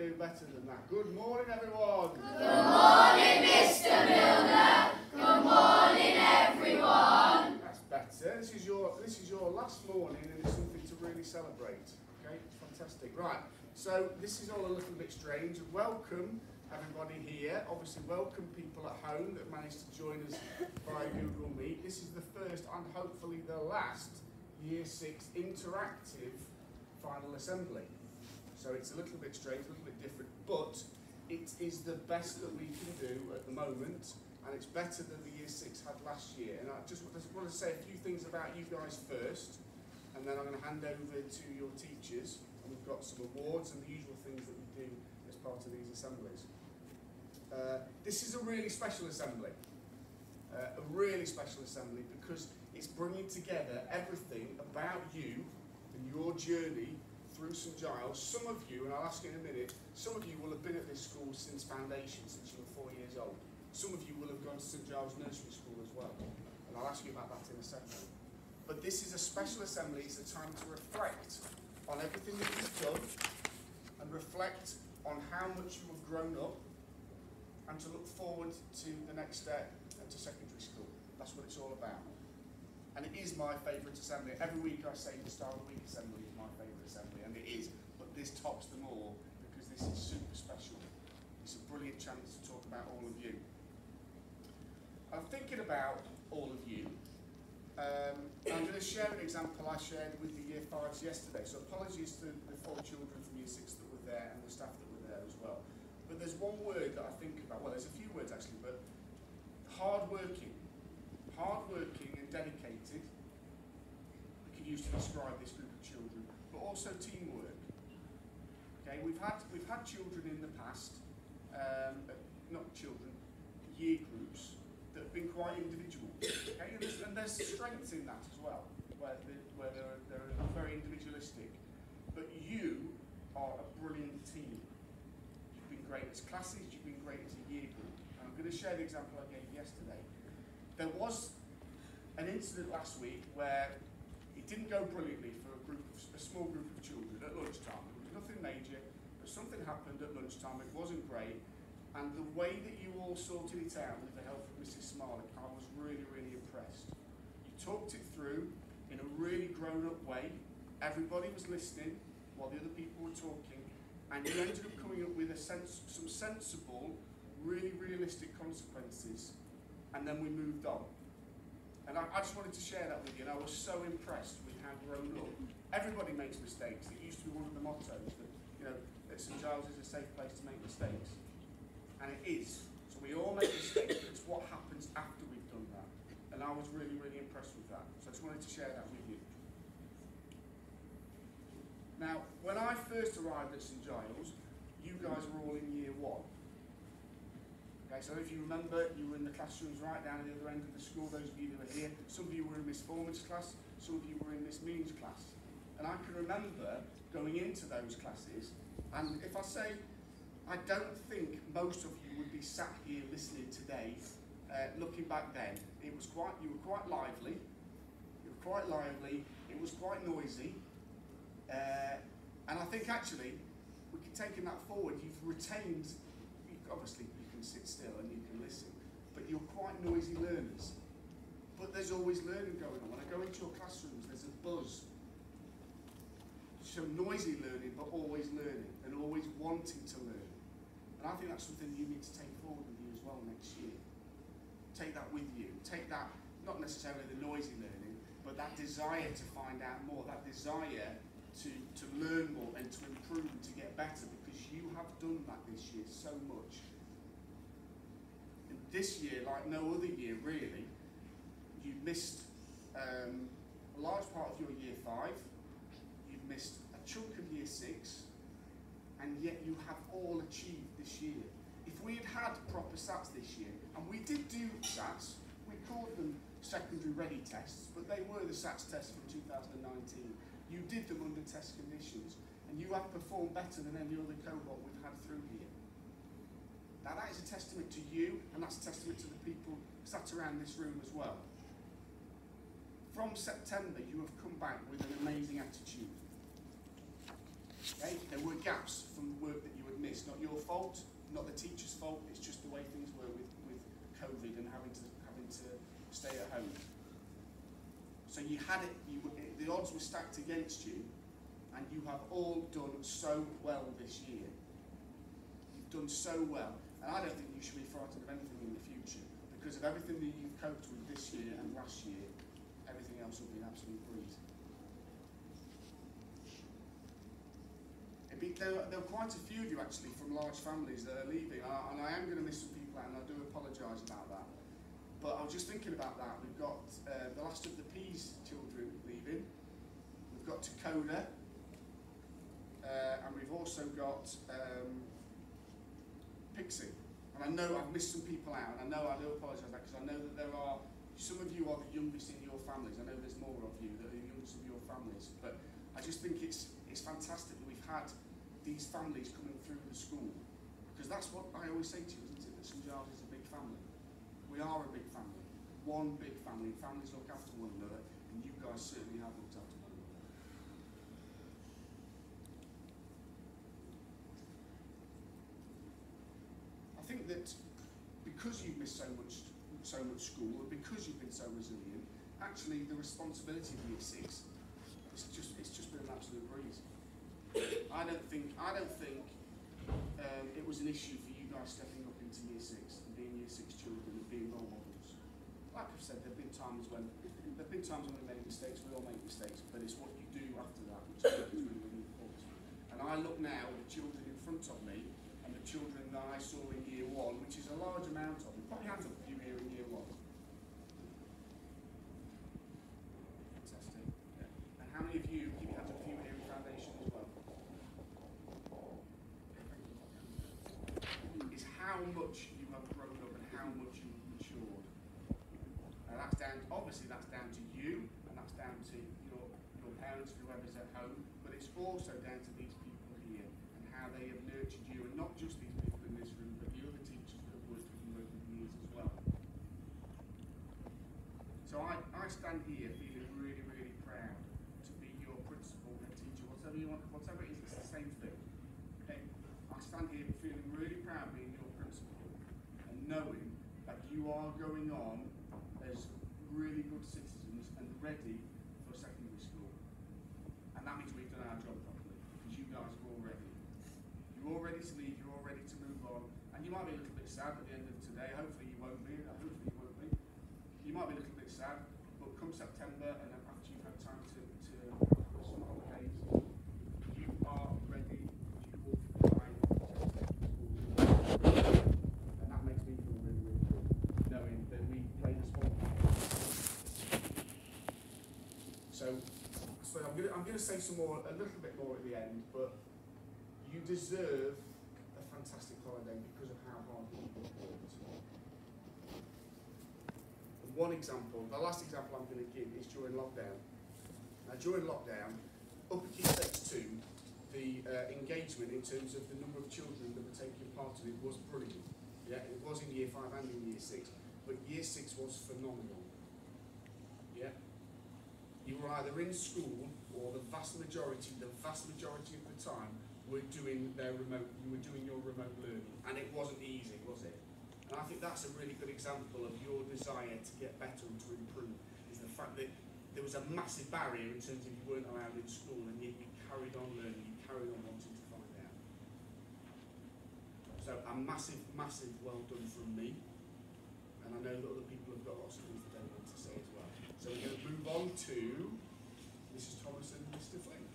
do better than that. Good morning, everyone. Good morning, Mr. Milner. Good morning, everyone. That's better. This is your this is your last morning, and it's something to really celebrate. Okay, fantastic. Right. So this is all a little bit strange. Welcome everybody here. Obviously, welcome people at home that managed to join us via Google Meet. This is the first and hopefully the last Year Six interactive final assembly. So it's a little bit strange, a little bit different, but it is the best that we can do at the moment, and it's better than the Year 6 had last year. And I just want to say a few things about you guys first, and then I'm going to hand over to your teachers, and we've got some awards and the usual things that we do as part of these assemblies. Uh, this is a really special assembly, uh, a really special assembly because it's bringing together everything about you and your journey St Giles, some of you, and I'll ask you in a minute, some of you will have been at this school since foundation, since you were four years old. Some of you will have gone to St Giles Nursery School as well, and I'll ask you about that in a second. But this is a special assembly, it's a time to reflect on everything that you've done, and reflect on how much you have grown up, and to look forward to the next step and to secondary school. That's what it's all about. My favourite assembly. Every week I say the start of the week assembly is my favourite assembly, and it is. But this tops them all because this is super special. It's a brilliant chance to talk about all of you. I'm thinking about all of you. Um, I'm going to share an example I shared with the Year 5s yesterday. So apologies to the four children from Year 6 that were there and the staff that were there as well. But there's one word that I think about, well there's a few words actually, but hard working. Hard working and dedicated, we can use to describe this group of children, but also teamwork. Okay, we've had we've had children in the past, um, not children, year groups that have been quite individual. Okay, and there's, and there's strengths in that as well, where they, where they're, they're very individualistic. But you are a brilliant team. You've been great as classes. You've been great as a year group. And I'm going to share the example I gave yesterday. There was an incident last week where didn't go brilliantly for a group of, a small group of children at lunchtime. There was nothing major, but something happened at lunchtime. It wasn't great. And the way that you all sorted it out with the help of Mrs. Smarlick, I was really, really impressed. You talked it through in a really grown-up way. Everybody was listening while the other people were talking. And you ended up coming up with sense, some sensible, really realistic consequences. And then we moved on. And I, I, just wanted to share that with you, and I was so impressed with how grown up. Everybody makes mistakes. It used to be one of the mottos that, you know, that St Giles is a safe place to make mistakes. And it is. So we all make mistakes, but it's what happens after we've done that. And I was really, really impressed with that. So I just wanted to share that with you. Now, when I first arrived at St Giles, you guys were all in year one. Okay, so if you remember, you were in the classrooms right down at the other end of the school, those of you that were here. Some of you were in Miss Foreman's class, some of you were in Miss Means' class. And I can remember going into those classes, and if I say, I don't think most of you would be sat here listening today, uh, looking back then, it was quite, you were quite lively, you were quite lively, it was quite noisy, uh, and I think actually, we can taking that forward, you've retained, obviously, can sit still and you can listen. But you're quite noisy learners. But there's always learning going on. When I go into your classrooms, there's a buzz. So noisy learning, but always learning and always wanting to learn. And I think that's something you need to take forward with you as well next year. Take that with you. Take that, not necessarily the noisy learning, but that desire to find out more, that desire to, to learn more and to improve and to get better because you have done that this year so much this year, like no other year really, you've missed um, a large part of your year five, you've missed a chunk of year six, and yet you have all achieved this year. If we had had proper SATs this year, and we did do SATs, we called them secondary ready tests, but they were the SATs tests from 2019. You did them under test conditions, and you have performed better than any other cohort we've had through here. Now that is a testament to you, and that's a testament to the people sat around this room as well. From September, you have come back with an amazing attitude. Okay? There were gaps from the work that you had missed. Not your fault, not the teacher's fault. It's just the way things were with, with COVID and having to having to stay at home. So you had it. You the odds were stacked against you, and you have all done so well this year. You've done so well, and I don't think you should be frightened of anything in the future because of everything that you've coped with this year and last year. Everything else will be an absolute breeze. Be, there, there are quite a few of you actually from large families that are leaving, I, and I am going to miss some people and I do apologise about that. But I was just thinking about that. We've got uh, the last of the Peas children leaving. We've got Takoda. Uh, and we've also got um, Pixie. And I know I've missed some people out, and I know I do apologise for that because I know that there are some of you are the youngest in your families. I know there's more of you that are the youngest of your families. But I just think it's it's fantastic that we've had these families coming through the school because that's what I always say to you, isn't it? That St Giles is a big family. We are a big family, one big family. Families look after one another, and you guys certainly have looked after one another. I think that because you've missed so much, so much school, and because you've been so resilient, actually the responsibility of year six, it's just, it's just been an absolute breeze. I don't think, I don't think um, it was an issue for you guys stepping up into year six and being year six children and being role models. Like I've said, there have been times when there have been times when we made mistakes. We all make mistakes, but it's what you do after that which is really, really important. And I look now at the children in front of me the children that I saw in year one, which is a large amount of them. Probably had a few here in year one. Fantastic. Yeah. And how many of you you had a few here in foundation as well? is how much you have grown up and how much you've matured. And that's down, obviously that's down to you, and that's down to your, your parents, whoever's at home, but it's also down to these people here and how they have nurtured you, and not just these people in this room, but the other teachers that have worked with you over the years as well. So I, I stand here feeling really, really proud to be your principal, head teacher, whatever you want, whatever it is, it's the same thing. Okay? I stand here feeling really proud being your principal and knowing that you are going on as really good citizens and ready for secondary school. And that means we've done our job properly because you guys are all ready. You're all ready to leave, you're all ready to move on. And you might be a little bit sad at the end of today. Hopefully you won't be. Hopefully you won't be. You might be a little bit sad, but come September and after you've had time to, to have some holidays, you are ready, you will fly and that makes me feel really, really good, knowing that we a small part. So, so I'm gonna, I'm gonna say some more, a little bit more at the end, but you deserve fantastic holiday because of how hard you've worked. One example, the last example I'm going to give is during lockdown. Now, during lockdown, up at Stage 2, the uh, engagement in terms of the number of children that were taking part in it was brilliant. Yeah, it was in year 5 and in year 6, but year 6 was phenomenal. Yeah? You were either in school or the vast majority, the vast majority of the time, were doing their remote, you were doing your remote learning. And it wasn't easy, was it? And I think that's a really good example of your desire to get better and to improve, is the fact that there was a massive barrier in terms of you weren't allowed in school and yet you carried on learning, you carried on wanting to find out. So a massive, massive well done from me. And I know that other people have got lots of things that they want to say as well. So we're going to move on to Mrs. Thomas and Mr. Flynn.